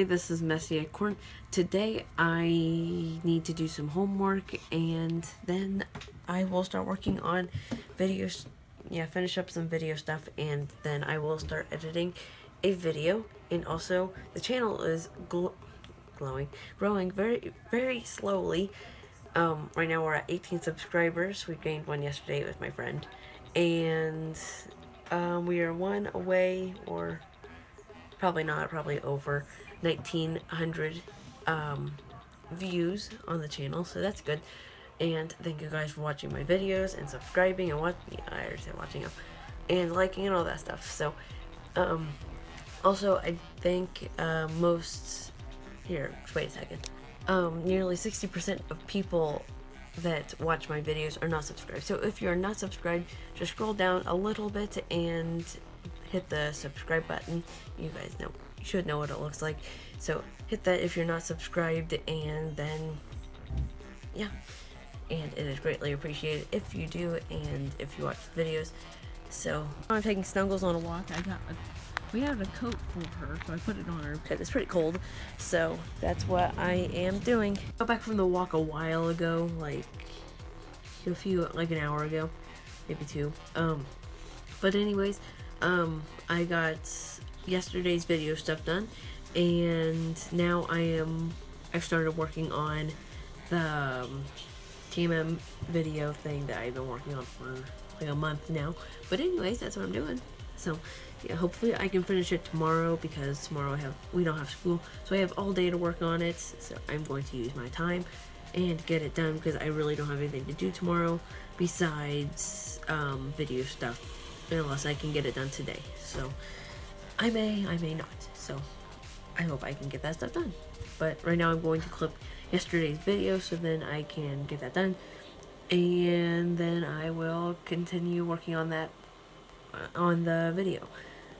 everybody, this is Messy Acorn. Today I need to do some homework and then I will start working on videos, yeah, finish up some video stuff and then I will start editing a video and also the channel is gl glowing, growing very, very slowly. Um, right now we're at 18 subscribers. We gained one yesterday with my friend and um, we are one away or probably not, probably over 1900 um, views on the channel, so that's good. And thank you guys for watching my videos and subscribing and what yeah, I said watching them and liking and all that stuff. So, um, also I think uh, most here. Wait a second. Um, nearly 60% of people that watch my videos are not subscribed. So if you're not subscribed, just scroll down a little bit and hit the subscribe button. You guys know, you should know what it looks like. So hit that if you're not subscribed and then, yeah. And it is greatly appreciated if you do and if you watch the videos. So I'm taking Snuggles on a walk. I got a, we have a coat for her, so I put it on her because it's pretty cold. So that's what I am doing. Got back from the walk a while ago, like a few, like an hour ago, maybe two. Um, but anyways, um, I got yesterday's video stuff done, and now I am, I've started working on the um, TMM video thing that I've been working on for like a month now. But anyways, that's what I'm doing. So yeah, hopefully I can finish it tomorrow because tomorrow I have we don't have school, so I have all day to work on it. So I'm going to use my time and get it done because I really don't have anything to do tomorrow besides um, video stuff unless I can get it done today. So I may, I may not. So I hope I can get that stuff done. But right now I'm going to clip yesterday's video so then I can get that done. And then I will continue working on that uh, on the video.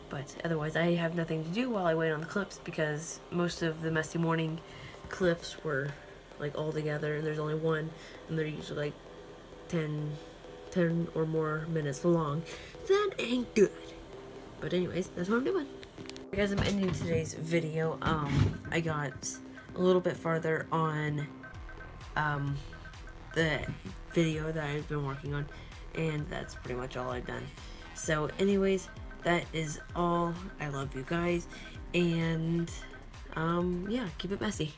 But otherwise I have nothing to do while I wait on the clips because most of the messy morning clips were like all together and there's only one and they're usually like 10 10 or more minutes long. That ain't good. But anyways, that's what I'm doing. Guys, I'm ending today's video. Um, I got a little bit farther on um, the video that I've been working on, and that's pretty much all I've done. So anyways, that is all. I love you guys, and um, yeah, keep it messy.